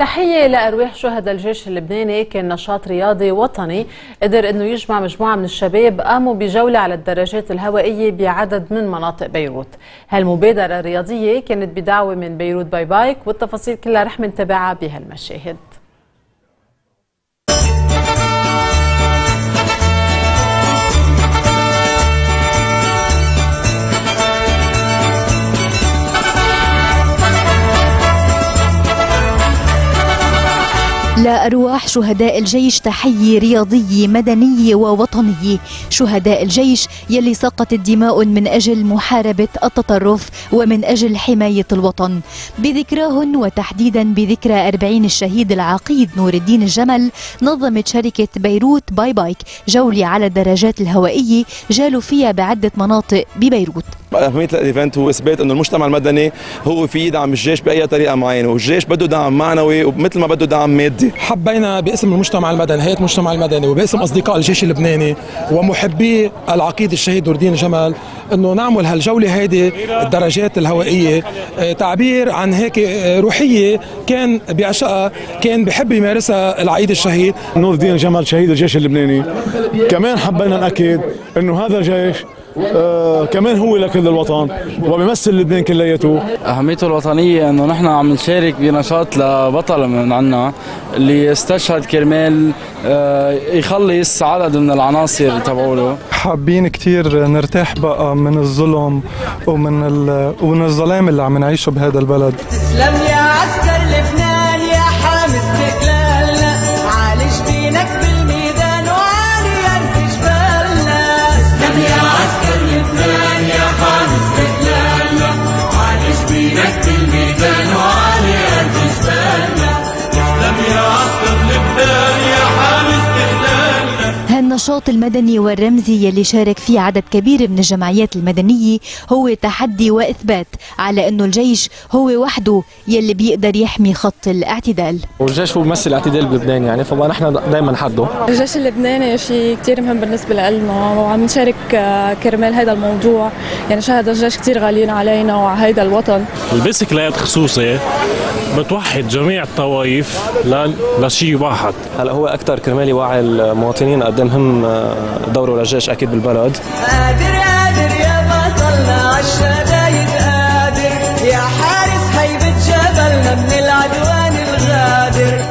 تحية لأرواح شهداء الجيش اللبناني كان نشاط رياضي وطني. قدر أنه يجمع مجموعة من الشباب قاموا بجولة على الدراجات الهوائية بعدد من مناطق بيروت. هالمبادرة الرياضية كانت بدعوة من بيروت باي بايك والتفاصيل كلها رح نتابعها بهالمشاهد. لأرواح شهداء الجيش تحية رياضية مدنية ووطنية شهداء الجيش يلي سقطت دماء من أجل محاربة التطرف ومن أجل حماية الوطن. بذكراهن وتحديدا بذكرى 40 الشهيد العقيد نور الدين الجمل نظمت شركة بيروت باي بايك جولة على الدراجات الهوائية جالوا فيها بعدة مناطق ببيروت. أهمية ال event هو إثبات أنه المجتمع المدني هو في يدعم الجيش بأي طريقة معينة والجيش بده دعم معنوي ومثل ما بده دعم مادي. حبينا باسم المجتمع المدني هيئة المجتمع المدني وباسم أصدقاء الجيش اللبناني ومحبي العقيد الشهيد نور الدين جمال أنه نعمل هالجولة هيدي الدرجات الهوائية. آه، تعبير عن هيك آه، روحية كان بيعشقها كان بحب يمارسها العقيد الشهيد. نور الدين جمال شهيد الجيش اللبناني. كمان حبينا نأكد أنه هذا الجيش آه كمان هو لكل الوطن وبيمثل لبنان كلياته. أهميته الوطنية إنه نحن عم نشارك بنشاط لبطل من عنا اللي استشهد كرمال آه يخلص عدد من العناصر تبعوله. حابين كثير نرتاح بقى من الظلم ومن ومن الظلام اللي عم نعيشه بهذا البلد. تسلم يا هالنشاط المدني والرمزي يلي شارك فيه عدد كبير من الجمعيات المدنية هو تحدي وإثبات على أنه الجيش هو وحده يلي بيقدر يحمي خط الاعتدال. والجيش هو بيمثل الاعتدال بلبنان يعني فبقى نحن دائما حده. الجيش اللبناني شيء كثير مهم بالنسبة لنا وعم نشارك آه، كرمال هذا الموضوع. يعني شهد الجيش كثير غاليين علينا وعلى هذا الوطن. البيسكليت خصوصي. بتوحد جميع الطوائف لشيء واحد. هلا هو أكثر كرمال يوعي المواطنين قد مهم دوره للجيش أكيد بالبلد. قادر قادر يا بطلنا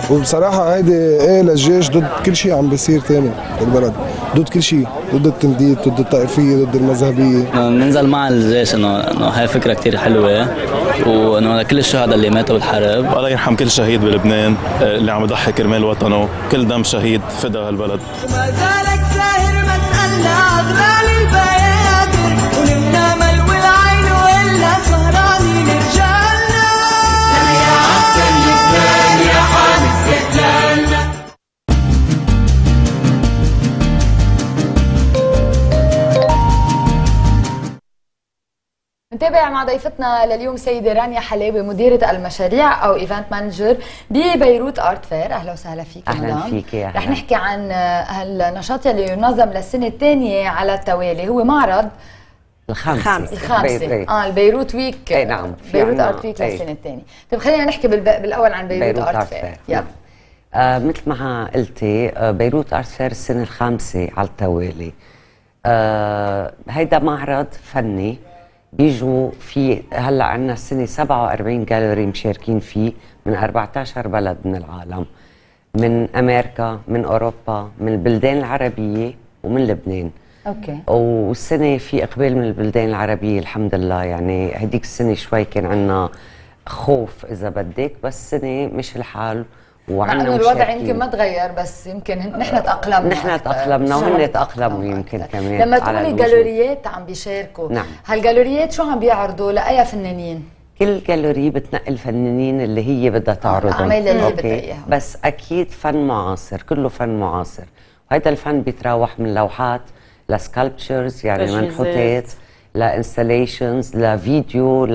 وبصراحة هيدي إيه للجيش ضد كل شيء عم بيصير تاني بالبلد ضد كل شيء ضد التنديد ضد الطائفية ضد المذهبية. ننزل مع الجيش انه إنه هاي فكرة كثير حلوة. وإنه كل الشهداء اللي ماتوا بالحرب. الله يرحم كل شهيد بلبنان اللي عم يضحي كرمال وطنه. كل دم شهيد فدا هالبلد. وما زالك ساهر ما تقلنا عغلال البيادر نتابع مع ضيفتنا لليوم سيدة رانيا حلاوي مديرة المشاريع أو event manager ببيروت ارت فير أهلا وسهلا فيك أهلا مدام. فيك يا رح نحكي عن هالنشاط يلي ينظم للسنة الثانية على التوالي. هو معرض الخامسة. الخامسة. بي- آه البيروت ويك اي نعم. بيروت ارت ويك إيه. للسنة الثانية. طيب خلينا نحكي. بالأول عن بيروت, بيروت ارت فير يلا. آه مثل ما قلتي آه بيروت ارت فير السنة الخامسة على التوالي. آه هيدا معرض فني. بيجوا في هلا عندنا السنة 47 جاليري مشاركين فيه من 14 بلد من العالم من أمريكا من أوروبا من البلدان العربية ومن لبنان. أوكي. والسنة في إقبال من البلدان العربية الحمد لله يعني هديك السنة شوي كان عنا خوف إذا بدك بس السنة مش الحال. انه الوضع. يمكن ما تغير بس يمكن نحن تأقلمنا نحن عم وهن تأقلموا يمكن كمان لما تقولي. جالوريات عم بيشاركوا نعم. هالجالوريات شو عم بيعرضوا لأي فنانين؟ كل جاليري بتنقي الفنانين اللي هي بدها تعرضهم الأعمال اللي؟ بدها إياها. بس أكيد فن معاصر كله فن معاصر وهذا الفن بيتراوح من لوحات لسكالبتشرز يعني. منحوتات لانستليشنز لفيديو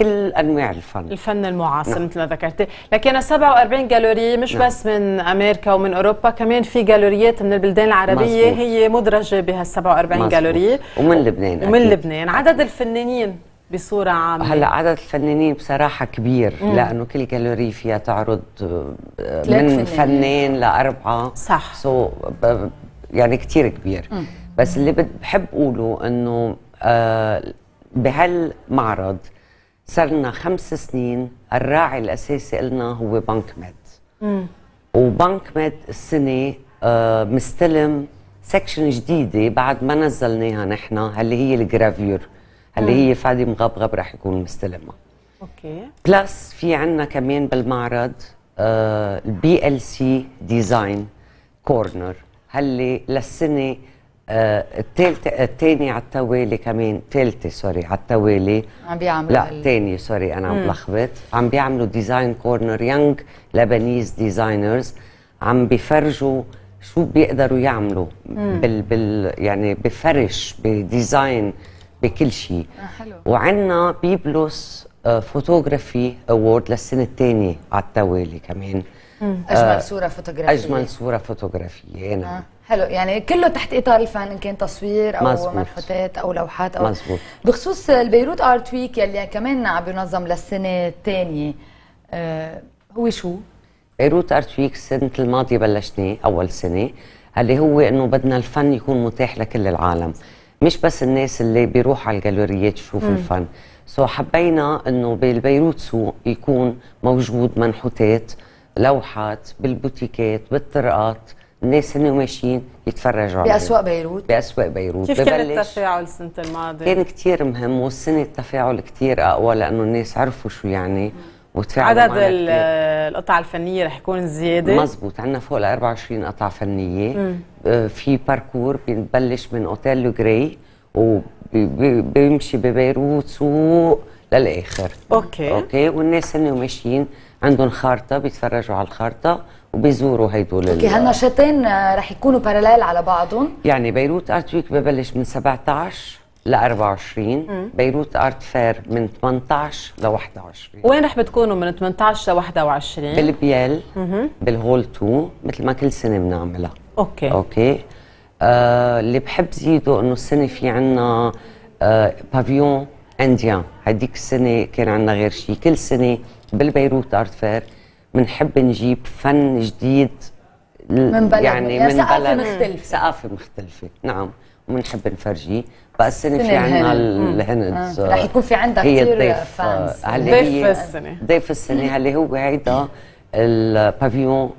لكل أنواع الفن الفن المعاصر نعم. مثل ما ذكرتي لكن 47 جالوري مش نعم. بس من أمريكا ومن أوروبا كمان في جالوريات من البلدان العربية مزبوط. هي مدرجة بهال 47 مزبوط. جالوري ومن لبنان ومن أكيد. لبنان عدد الفنانين بصورة عامة هلا عدد الفنانين بصراحة كبير مم. لأنه كل جاليري فيها تعرض آه، من. فنان لأربعة صح سو يعني كتير كبير مم. بس اللي بحب أقوله إنه آه، بهالمعرض صرنا خمس سنين الراعي الأساسي لنا هو بنك ميد مم. وبنك ميد السنة آه، مستلم section جديدة بعد ما نزلناها نحن اللي هي ال graveur اللي. هي فادي مغبغب رح يكون مستلمها أوكي plus في عنا كمان بالمعرض ال BLC Design Corner هاللي للسنة آه، الثالثه الثاني على التوالي كمان ثالثه sorry على التوالي عم بيعملوا لا ثاني sorry أنا عم. بلخبط عم بيعملوا design corner young Lebanese designers عم بيفرجوا شو بيقدروا يعملوا مم. بال بال يعني بفرش ب design بكل شيء آه، حلو وعندنا بيبلوس آه، photography award للسنة الثانية على التوالي كمان مم. آه، أجمل صورة فوتوغرافية. أجمل صورة فوتوغرافية نعم آه. حلو يعني كله تحت إطار الفن إن كان تصوير أو مزبوط. منحوتات أو لوحات أو مزبوط. بخصوص ال Beirut Art Week يلي كمان عم بينظم للسنة الثانية آه هو شو؟ Beirut Art Week السنة الماضية بلشناه أول سنة اللي هو إنه بدنا الفن يكون متاح لكل العالم مش بس الناس اللي بيروحوا على ال galleryيات يشوفوا. الفن so حبينا إنه بال Beirut Souks يكون موجود منحوتات لوحات بال boutiqueات بالطرقات الناس هن ماشيين يتفرجوا عليهم بأسواق بيروت. بأسواق بيروت. كيف كان التفاعل السنة الماضية؟ كان كتير مهم والسنة التفاعل كتير أقوى لأنه الناس عرفوا شو يعني وتفاعلوا عدد. القطع الفنية رح يكون زيادة. مزبوط عندنا فوق ال 24 قطعة فنية. مم. آه، في parcours بنبلش من أوتيل Le Gray وبيمشي ب Beirut Souks للآخر. okay. Okay? والناس هن ماشيين عندهم خارطة بيتفرجوا على الخارطة وبيزوروا هيدول okay ال- هالنشاطين آه، رح يكونوا parallel على بعضهم؟ يعني Beirut Art Week ببلش من 17 ل 24 Beirut Art Fair من 18 ل 21 وين رح بتكونوا من 18 ل 21 بالبيال. بال hall 2 مثل ما كل سنة بنعملها. okay. Okay. آه اللي بحب زيده إنه السنة في عنا آه pavillon indien هديك السنة كان عنا غير شيء كل سنة بال Beirut Art Fair بنحب نجيب فن جديد من بلد- يعني يعني من ثقافة بلد مختلفة. ثقافة مختلفة نعم وبنحب نفرجيه بقى السنة السنة في عنا الهند. آه. رح يكون في عندك هي الضيف فانز. آه، ضيف هي السنة. ضيف السنة اللي هو هيدا ال pavillon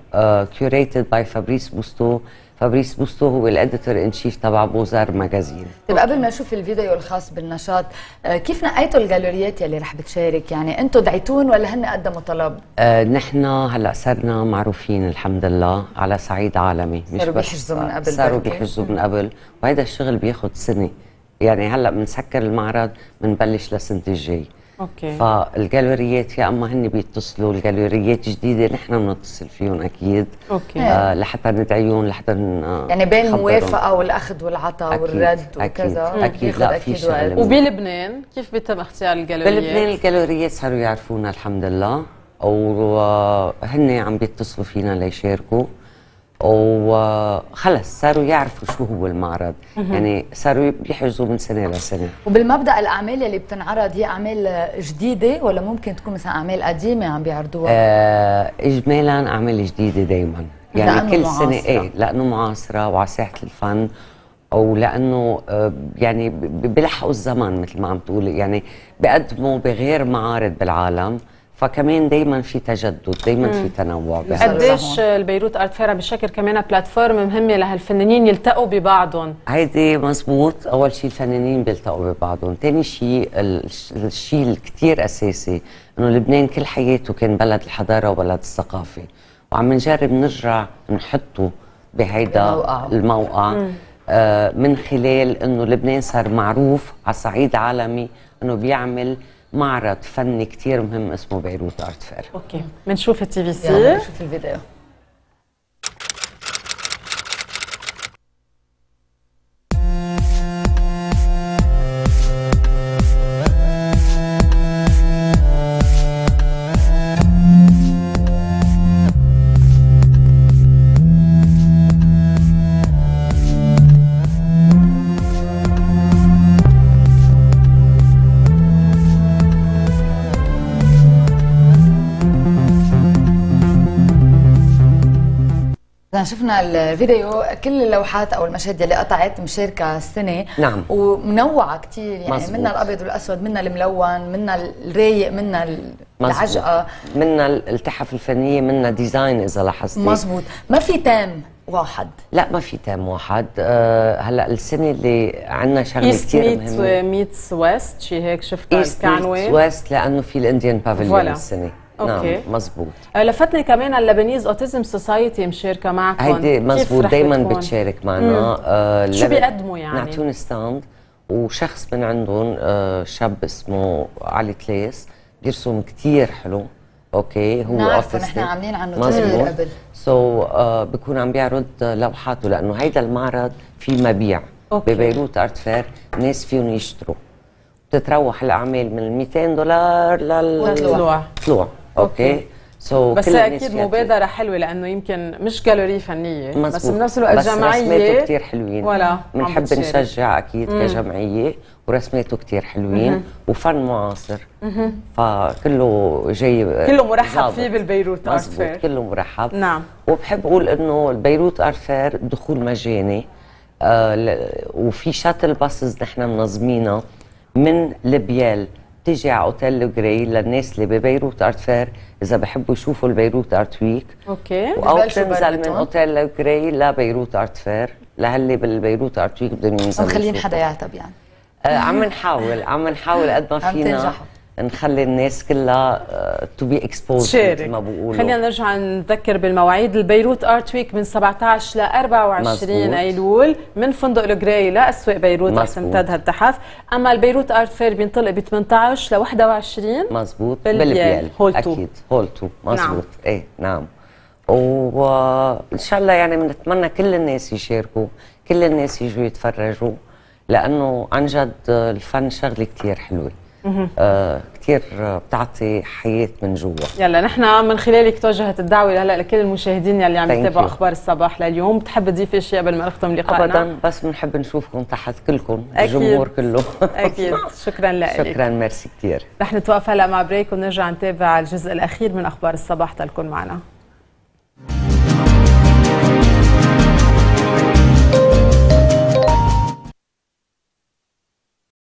curated by فابريس بوستو فابريس بوستو هو ال editor in chief تبع Beaux Arts Magazine. طيب قبل ما نشوف الفيديو الخاص بالنشاط آه، كيف نقيتوا ال galleryيات يلي رح بتشارك؟ يعني أنتم دعيتون ولا هن قدموا طلب؟ آه نحن هلأ صرنا معروفين الحمد لله على صعيد عالمي صاروا بيحجزوا من قبل صاروا. بيحجزوا من قبل. وهذا الشغل بياخذ سنة. يعني هلأ بنسكر المعرض بنبلش لسنه الجاي okay. فال galleryيات يا أما هن بيتصلوا ال galleryيات جديدة نحن بنتصل فيهم أكيد. أوكي. آه لحتى ندعيهم لحتى ن- آه، يعني بين. الموافقه والاخذ والعطاء والرد أكيد، وكذا أكيد، بياخد لا، في أكيد شغل. وبلبنان؟ كيف بيتم اختيار الجاليريات؟ بلبنان الجاليريات صاروا يعرفونا الحمد لله وهن عم بيتصلوا فينا ليشاركوا. وخلص صاروا يعرفوا شو هو المعرض. يعني صاروا بيحجزوا من سنة لسنه وبالمبدأ الأعمال يلي بتنعرض هي أعمال جديدة ولا ممكن تكون مثلا أعمال قديمة عم بيعرضوها؟ آه اجمالا أعمال جديدة دائما يعني لأنه كل سنة معاصرة. إيه لأنه معاصرة وعلى ساحه الفن أو لأنه آه يعني بيلحقوا الزمن مثل ما عم تقولي. يعني بيقدموا بغير معارض بالعالم. فكمان دائما في تجدد دائما في تنوع بهذا قديش البيروت آرت فير عم بشكل كمان بلاتفورم مهمة لهالفنانين يلتقوا ببعضهم؟ هيدي مزبوط أول شيء الفنانين بيلتقوا ببعضهم. ثاني شيء الش- الشيء الكثير أساسي إنه لبنان كل حياته كان بلد الحضارة وبلد الثقافة. وعم نجرب نرجع نحطه بهيدا. الموقع. مم. آه من خلال إنه لبنان صار معروف على صعيد عالمي إنه بيعمل معرض فني كثير مهم اسمه Beirut Art Fair okay بنشوف ال TVC. نشوف الفيديو. شفنا الفيديو كل اللوحات أو المشاهد اللي قطعت مشاركة السنة. نعم. ومنوعة كثير يعني مزبوط. منا الأبيض والأسود منا الملون منا الرايق منا العجقة. منا التحف الفنية منا ديزاين إذا لاحظتي. مزبوط. ما في تام واحد؟ لا ما في تام واحد. أه هلأ السنة اللي عندنا شغلة كثير ميت مهمة. ميتس ويست شي هيك شفتها ايست الكعنوه ويست لأنه في الإنديان بافيليون فوالا. السنة. okay. نعم مزبوط آه، لفتني كمان ال Lebanese Autism Society مشاركة معكم هيدي رح دائما؟ بتشارك معنا. آه شو بيقدموا يعني؟ نعطيهم stand وشخص من عندهم آه شاب اسمه علي تليس بيرسم كثير حلو okay هو نعرفه. نحن عاملين عنه مزبوط. تقرير قبل so, uh, بكون عم بيعرض لوحاته لأنه هيدا المعرض في مبيع okay. ب Beirut Art Fair الناس فيهم يشتروا بتتراوح الأعمال من 200 دولار لل للطلوع. طلوع okay so بس كل الناس أكيد مبادرة حلوة لأنه يمكن مش جاليري فنية بس مزبوط. بنفس الوقت بس جمعية رسماته كثير حلوين ولا بنحب. نشجع أكيد مم. كجمعية ورسماته كثير حلوين مهم. وفن معاصر مهم. فكله جاي كله مرحب. فيه بال Beirut Art Fair كله مرحب نعم وبحب أقول إنه ال Beirut Art Fair دخول مجاني آه وفي shuttle buses نحن منظمينها من البيال بتيجي على أوتيل Le Gray للناس اللي ب Beirut Art Fair إذا بحبوا يشوفوا ال Beirut Art Week okay أو بتنزل من. أوتيل Le Gray ل Beirut Art Fair لهاللي بال Beirut Art Week بدهم ينزلوا ما خلّين. حدا يعتب يعني آه عم نحاول عم نحاول قد ما عم فينا تنجحوا. نخلي الناس كلها to be exposed تشارك ما بقولوا خلينا نرجع نذكر بالمواعيد ال Beirut Art Week من 17 ل 24 مزبوط. أيلول من فندق Le Gray لأسواق بيروت رح. تمتد هالتحف أما ال Beirut Art Fair بينطلق ب 18 ل 21 مزبوط بالبيال. Hall two. أكيد Hall two مزبوط نعم. إيه نعم وان شاء الله يعني بنتمنى كل الناس يشاركوا كل الناس يجوا يتفرجوا لأنه عن جد الفن شغلة كثير حلوة. آه كثير بتعطي حياة من جوا. يلا نحن من خلالك توجهت الدعوة هلا لكل المشاهدين يلي عم يتابعوا. أخبار الصباح لليوم. بتحب تضيفي شيء قبل ما نختم لقائنا؟ ابدا بس بنحب نشوفكم تحت كلكم أكيد. الجمهور كله. أكيد. شكرا لك. شكرا ميرسي كثير رح نتوقف هلا مع بريك ونرجع نتابع الجزء الأخير من أخبار الصباح. تلكن معنا.